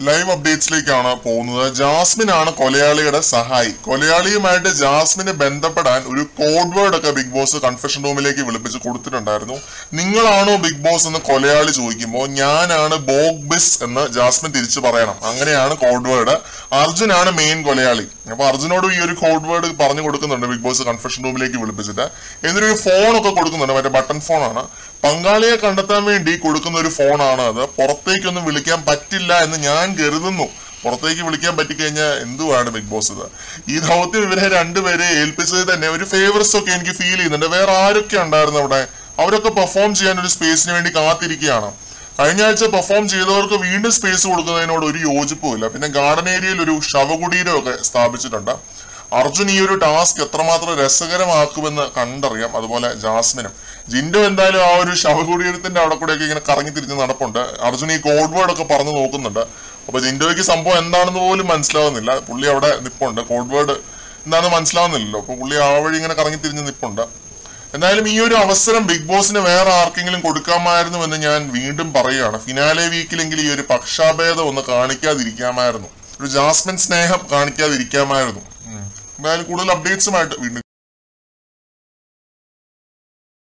Live അപ്ഡേറ്റ്സിലേക്കാണ് പോകുന്നത്. Jasmine ആണ് കൊലയാളിയുടെ സഹായി. കൊലയാളിയുമായിട്ട് ജാസ്മിനെ ബന്ധപ്പെടാൻ ഒരു കോഡ് വേർഡ് ഒക്കെ ബിഗ് ബോസ് കൺഫെഷൻ റൂമിലേക്ക് വിളിപ്പിച്ച് കൊടുത്തിട്ടുണ്ടായിരുന്നു. നിങ്ങളാണോ ബിഗ് ബോസ് എന്ന് കൊലയാളി ചോദിക്കുമ്പോൾ ഞാനാണ് ബോഗ് ബിസ് എന്ന് ജാസ്മിൻ തിരിച്ചു പറയണം. അങ്ങനെയാണ് കോഡ് വേർഡ് അർജുനാണ് മെയിൻ കൊലയാളി. അപ്പൊ അർജുനോട് ഈ ഒരു കോഡ് വേർഡ് പറഞ്ഞു കൊടുക്കുന്നുണ്ട് ബിഗ് ബോസ് കൺഫെഷൻ റൂമിലേക്ക് വിളിപ്പിച്ചിട്ട്. എന്നിട്ടൊരു ഫോൺ ഒക്കെ കൊടുക്കുന്നുണ്ട്. മറ്റേ ബട്ടൺ ഫോണാണ് പങ്കാളിയെ കണ്ടെത്താൻ വേണ്ടി കൊടുക്കുന്ന ഒരു ഫോണാണ് അത്. പുറത്തേക്കൊന്നും വിളിക്കാൻ പറ്റില്ല എന്ന് ഞാൻ കരുതുന്നു. പുറത്തേക്ക് വിളിക്കാൻ പറ്റിക്കഴിഞ്ഞാൽ എന്തുവാണ് ബിഗ് ബോസ് ഇത്? ഈ ദൗത്യം ഇവരെ രണ്ടുപേരെ ഏൽപ്പിച്ചത് തന്നെ ഒരു ഫേവറസ് ഒക്കെ എനിക്ക് ഫീൽ ചെയ്യുന്നുണ്ട്. വേറെ ആരൊക്കെ ഉണ്ടായിരുന്നു അവിടെ? അവരൊക്കെ പെർഫോം ചെയ്യാൻ ഒരു സ്പേസിന് വേണ്ടി കാത്തിരിക്കുകയാണ്. കഴിഞ്ഞ ആഴ്ച പെർഫോം ചെയ്തവർക്ക് വീണ്ടും സ്പേസ് കൊടുക്കുന്നതിനോട് ഒരു യോജിപ്പുമില്ല പിന്നെ ഗാർഡൻ ഏരിയയിൽ ഒരു ശവകുടീരം ഒക്കെ സ്ഥാപിച്ചിട്ടുണ്ട്. അർജുൻ ഈ ഒരു ടാസ്ക് എത്രമാത്രം രസകരമാക്കുമെന്ന് കണ്ടറിയാം. അതുപോലെ ജാസ്മിനും. ജിൻഡോ എന്തായാലും ആ ഒരു ശവകുടീരത്തിന്റെ അവിടെ കൂടെയൊക്കെ ഇങ്ങനെ കറങ്ങി തിരിഞ്ഞ് നടപ്പുണ്ട്. അർജുൻ ഈ കോഡ് വേർഡ് ഒക്കെ പറഞ്ഞു നോക്കുന്നുണ്ട്. അപ്പൊ ജിൻഡോയ്ക്ക് സംഭവം എന്താണെന്ന് പോലും മനസ്സിലാവുന്നില്ല. പുള്ളി അവിടെ നിപ്പുണ്ട്. കോഡ് വേർഡ് എന്താണെന്ന് മനസ്സിലാവുന്നില്ലല്ലോ. അപ്പൊ പുള്ളി ആ വഴി ഇങ്ങനെ കറങ്ങി തിരിഞ്ഞ് നിപ്പുണ്ട്. എന്തായാലും ഈ ഒരു അവസരം ബിഗ് ബോസിന് വേറെ ആർക്കെങ്കിലും കൊടുക്കാമായിരുന്നു എന്ന് ഞാൻ വീണ്ടും പറയുകയാണ്. ഫിനാലെ വീക്കിലെങ്കിൽ ഈ ഒരു പക്ഷാഭേദം ഒന്ന് കാണിക്കാതിരിക്കാമായിരുന്നു. ഒരു ജാസ്മിൻ സ്നേഹം കാണിക്കാതിരിക്കാമായിരുന്നു. എന്തായാലും കൂടുതൽ അപ്ഡേറ്റ്സുമായിട്ട് വീണ്ടും